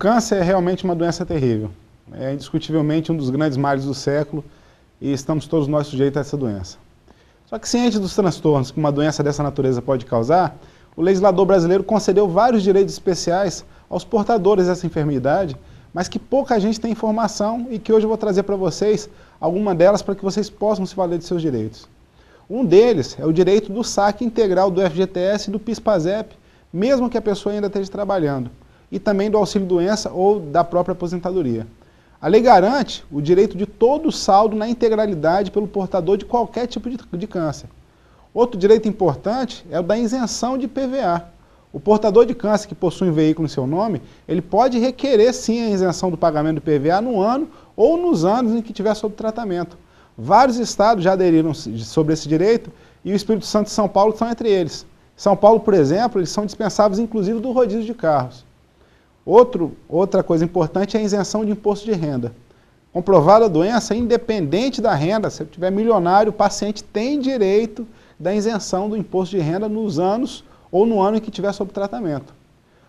câncer é realmente uma doença terrível. É indiscutivelmente um dos grandes males do século e estamos todos nós sujeitos a essa doença. Só que ciente dos transtornos que uma doença dessa natureza pode causar, o legislador brasileiro concedeu vários direitos especiais aos portadores dessa enfermidade, mas que pouca gente tem informação e que hoje eu vou trazer para vocês alguma delas para que vocês possam se valer de seus direitos. Um deles é o direito do saque integral do FGTS e do PIS-PASEP, mesmo que a pessoa ainda esteja trabalhando, e também do auxílio-doença ou da própria aposentadoria. A lei garante o direito de todo o saldo na integralidade pelo portador de qualquer tipo de, de câncer. Outro direito importante é o da isenção de PVA. O portador de câncer que possui um veículo em seu nome, ele pode requerer sim a isenção do pagamento do PVA no ano ou nos anos em que tiver sob tratamento. Vários estados já aderiram sobre esse direito e o Espírito Santo e São Paulo são entre eles. São Paulo, por exemplo, eles são dispensáveis inclusive do rodízio de carros. Outro, outra coisa importante é a isenção de imposto de renda. Comprovada a doença, independente da renda, se tiver milionário, o paciente tem direito da isenção do imposto de renda nos anos ou no ano em que tiver sob tratamento.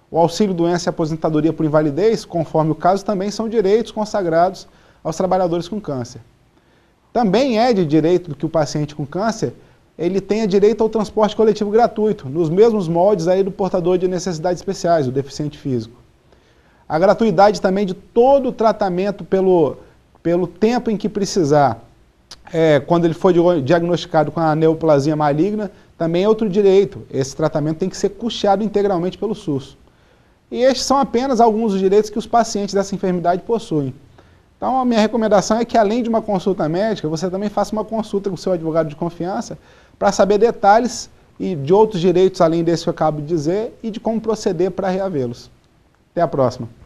O auxílio doença e aposentadoria por invalidez, conforme o caso, também são direitos consagrados aos trabalhadores com câncer. Também é de direito que o paciente com câncer ele tenha direito ao transporte coletivo gratuito, nos mesmos moldes aí do portador de necessidades especiais, o deficiente físico. A gratuidade também de todo o tratamento pelo, pelo tempo em que precisar, é, quando ele for diagnosticado com a neoplasia maligna, também é outro direito. Esse tratamento tem que ser custeado integralmente pelo SUS. E estes são apenas alguns dos direitos que os pacientes dessa enfermidade possuem. Então, a minha recomendação é que, além de uma consulta médica, você também faça uma consulta com o seu advogado de confiança para saber detalhes e de outros direitos além desse que eu acabo de dizer e de como proceder para reavê-los. Até a próxima.